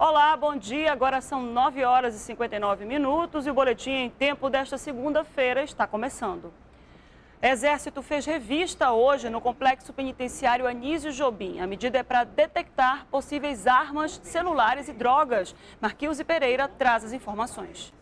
Olá, bom dia. Agora são 9 horas e 59 minutos e o boletim em tempo desta segunda-feira está começando. Exército fez revista hoje no complexo penitenciário Anísio Jobim. A medida é para detectar possíveis armas, celulares e drogas. Marquinhos e Pereira traz as informações.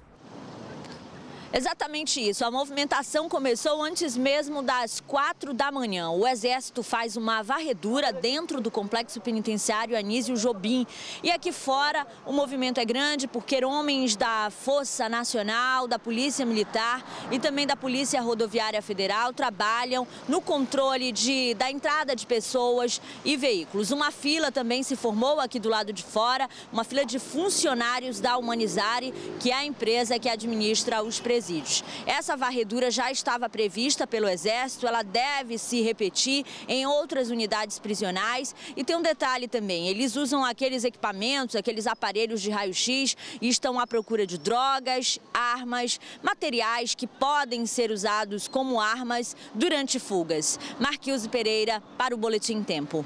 Exatamente isso. A movimentação começou antes mesmo das quatro da manhã. O Exército faz uma varredura dentro do complexo penitenciário Anísio Jobim. E aqui fora o movimento é grande porque homens da Força Nacional, da Polícia Militar e também da Polícia Rodoviária Federal trabalham no controle de, da entrada de pessoas e veículos. Uma fila também se formou aqui do lado de fora, uma fila de funcionários da Humanizare, que é a empresa que administra os presídios presídios. Essa varredura já estava prevista pelo Exército, ela deve se repetir em outras unidades prisionais. E tem um detalhe também: eles usam aqueles equipamentos, aqueles aparelhos de raio-x e estão à procura de drogas, armas, materiais que podem ser usados como armas durante fugas. Marquilze Pereira, para o Boletim Tempo.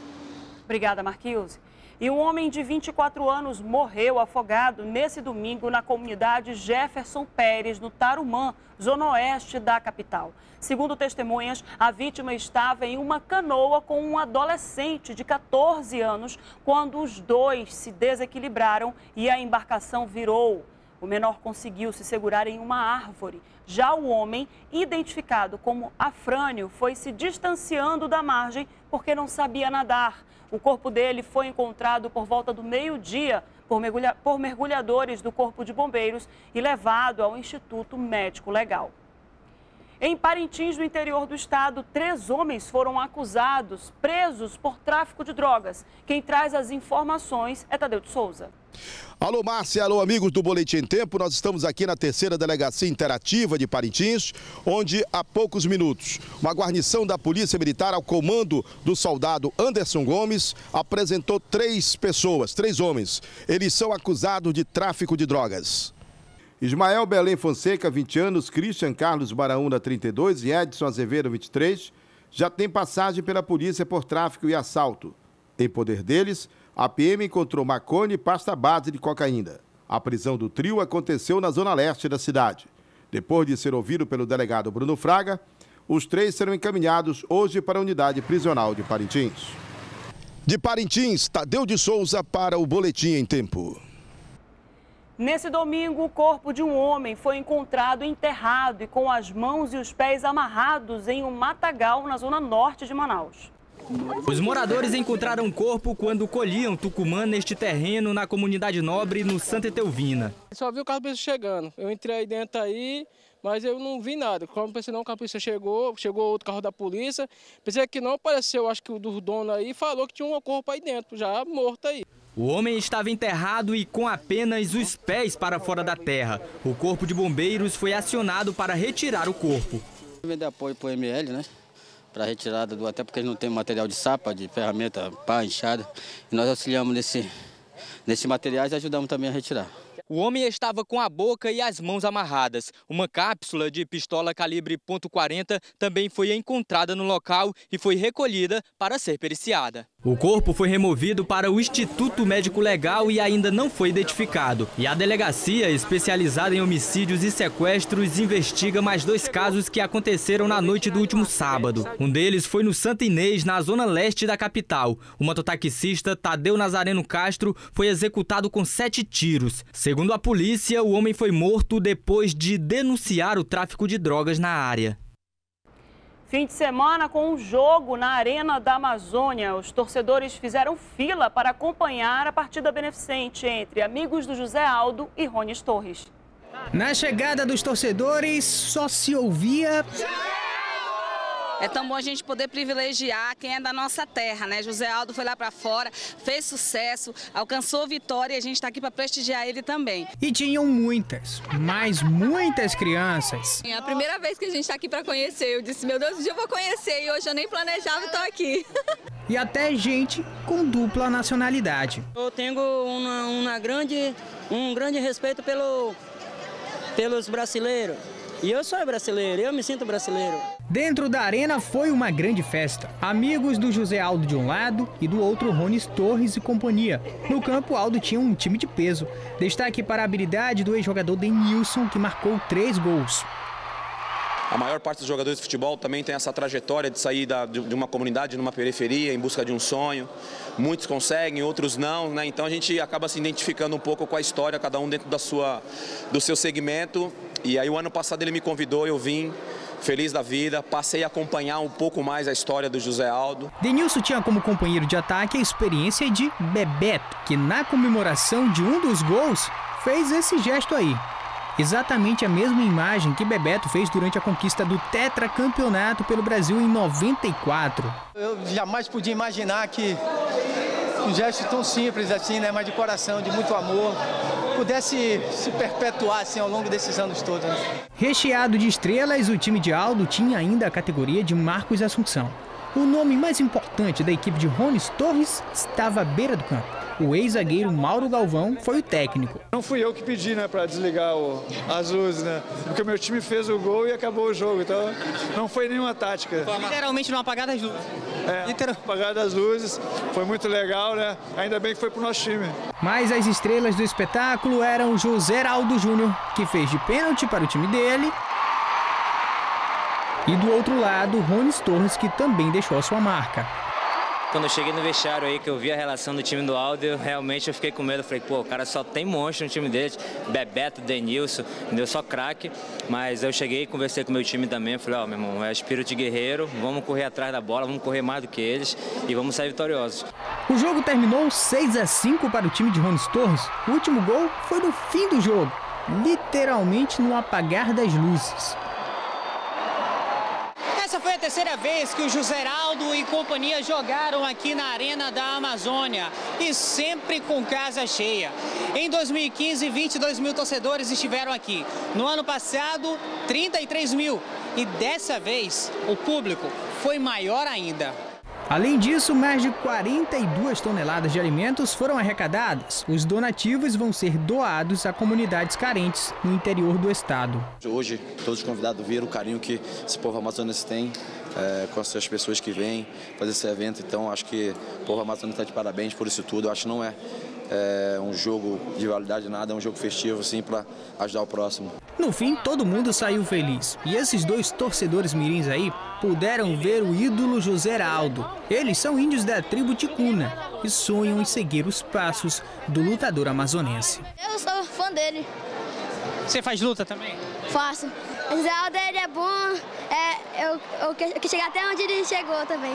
Obrigada, Marquilze. E um homem de 24 anos morreu afogado nesse domingo na comunidade Jefferson Pérez, no Tarumã, zona oeste da capital. Segundo testemunhas, a vítima estava em uma canoa com um adolescente de 14 anos quando os dois se desequilibraram e a embarcação virou. O menor conseguiu se segurar em uma árvore. Já o homem, identificado como Afrânio, foi se distanciando da margem porque não sabia nadar. O corpo dele foi encontrado por volta do meio-dia por, mergulha... por mergulhadores do Corpo de Bombeiros e levado ao Instituto Médico Legal. Em Parintins, no interior do estado, três homens foram acusados, presos por tráfico de drogas. Quem traz as informações é Tadeu de Souza. Alô, Márcia, alô, amigos do Boletim em Tempo. Nós estamos aqui na terceira delegacia interativa de Parintins, onde há poucos minutos uma guarnição da Polícia Militar, ao comando do soldado Anderson Gomes, apresentou três pessoas, três homens. Eles são acusados de tráfico de drogas. Ismael Belém Fonseca, 20 anos, Christian Carlos Baraúna, 32 e Edson Azevedo, 23, já têm passagem pela polícia por tráfico e assalto. Em poder deles, a PM encontrou maconha e pasta base de cocaína. A prisão do trio aconteceu na zona leste da cidade. Depois de ser ouvido pelo delegado Bruno Fraga, os três serão encaminhados hoje para a unidade prisional de Parintins. De Parintins, Tadeu de Souza para o Boletim em Tempo. Nesse domingo, o corpo de um homem foi encontrado enterrado e com as mãos e os pés amarrados em um matagal na zona norte de Manaus. Os moradores encontraram o corpo quando colhiam tucumã neste terreno na comunidade nobre no Santa Etelvina. Só vi o carro chegando. Eu entrei aí dentro aí, mas eu não vi nada. Como pensei não a polícia chegou, chegou outro carro da polícia. Pensei que não apareceu, acho que o do dono aí falou que tinha um corpo aí dentro, já morto aí. O homem estava enterrado e com apenas os pés para fora da terra. O corpo de bombeiros foi acionado para retirar o corpo. Vender apoio para o ML, né? Para retirada do até porque não tem material de sapa, de ferramenta, pá, enxada. E nós auxiliamos nesse, nesse materiais e ajudamos também a retirar. O homem estava com a boca e as mãos amarradas. Uma cápsula de pistola calibre .40 também foi encontrada no local e foi recolhida para ser periciada. O corpo foi removido para o Instituto Médico Legal e ainda não foi identificado. E a delegacia, especializada em homicídios e sequestros, investiga mais dois casos que aconteceram na noite do último sábado. Um deles foi no Santa Inês, na zona leste da capital. O mototaxista Tadeu Nazareno Castro foi executado com sete tiros. Segundo a polícia, o homem foi morto depois de denunciar o tráfico de drogas na área. Fim de semana com um jogo na Arena da Amazônia. Os torcedores fizeram fila para acompanhar a partida beneficente entre amigos do José Aldo e Rones Torres. Na chegada dos torcedores, só se ouvia. É tão bom a gente poder privilegiar quem é da nossa terra, né? José Aldo foi lá para fora, fez sucesso, alcançou vitória e a gente está aqui para prestigiar ele também. E tinham muitas, mas muitas crianças. É a primeira vez que a gente está aqui para conhecer. Eu disse, meu Deus, um dia eu vou conhecer e hoje eu nem planejava e estou aqui. e até gente com dupla nacionalidade. Eu tenho uma, uma grande, um grande respeito pelo, pelos brasileiros. E eu sou brasileiro, eu me sinto brasileiro. Dentro da arena foi uma grande festa. Amigos do José Aldo de um lado e do outro Rones Torres e companhia. No campo, Aldo tinha um time de peso. Destaque para a habilidade do ex-jogador Denilson, que marcou três gols. A maior parte dos jogadores de futebol também tem essa trajetória de sair da, de uma comunidade, numa periferia, em busca de um sonho. Muitos conseguem, outros não, né? Então a gente acaba se identificando um pouco com a história, cada um dentro da sua, do seu segmento. E aí o ano passado ele me convidou, eu vim feliz da vida, passei a acompanhar um pouco mais a história do José Aldo. Denilson tinha como companheiro de ataque a experiência de Bebeto, que na comemoração de um dos gols fez esse gesto aí. Exatamente a mesma imagem que Bebeto fez durante a conquista do tetracampeonato pelo Brasil em 94. Eu jamais podia imaginar que um gesto tão simples assim, né, mas de coração, de muito amor, pudesse se perpetuar assim ao longo desses anos todos. Né? Recheado de estrelas, o time de Aldo tinha ainda a categoria de Marcos Assunção. O nome mais importante da equipe de Rones Torres estava à beira do campo. O ex-zagueiro Mauro Galvão foi o técnico. Não fui eu que pedi né, para desligar o, as luzes, né? Porque o meu time fez o gol e acabou o jogo. Então não foi nenhuma tática. Literalmente no apagar das luzes. É, Literal... apagar das luzes. Foi muito legal, né? Ainda bem que foi pro nosso time. Mas as estrelas do espetáculo eram José Aldo Júnior, que fez de pênalti para o time dele, e do outro lado, Rones Torres, que também deixou a sua marca. Quando eu cheguei no vestiário aí, que eu vi a relação do time do Aldo, realmente eu fiquei com medo. Eu falei, pô, o cara só tem monstro no time dele, Bebeto, Denilson, entendeu? Só craque. Mas eu cheguei e conversei com o meu time também. Falei, ó, oh, meu irmão, é espírito de guerreiro, vamos correr atrás da bola, vamos correr mais do que eles e vamos sair vitoriosos. O jogo terminou 6 a 5 para o time de Rones Torres. O último gol foi no fim do jogo, literalmente no apagar das luzes. Terceira vez que o Joseraldo e companhia jogaram aqui na Arena da Amazônia e sempre com casa cheia. Em 2015, 22 mil torcedores estiveram aqui. No ano passado, 33 mil. E dessa vez, o público foi maior ainda. Além disso, mais de 42 toneladas de alimentos foram arrecadadas. Os donativos vão ser doados a comunidades carentes no interior do estado. Hoje, todos os convidados viram o carinho que esse povo amazonense tem é, com as pessoas que vêm fazer esse evento. Então, acho que o povo amazonense está de parabéns por isso tudo. Eu acho que não é é um jogo de validade nada, é um jogo festivo, sim, para ajudar o próximo. No fim, todo mundo saiu feliz. E esses dois torcedores mirins aí puderam ver o ídolo José Aldo. Eles são índios da tribo Ticuna e sonham em seguir os passos do lutador amazonense. Eu sou fã dele. Você faz luta também? Faço. José Aldo ele é bom, é, eu, eu, eu chegar até onde ele chegou também.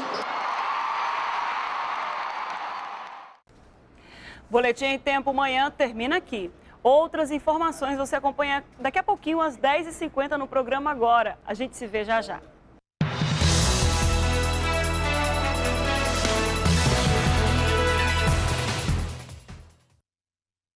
Boletim em Tempo Manhã termina aqui. Outras informações você acompanha daqui a pouquinho, às 10h50, no programa Agora. A gente se vê já já.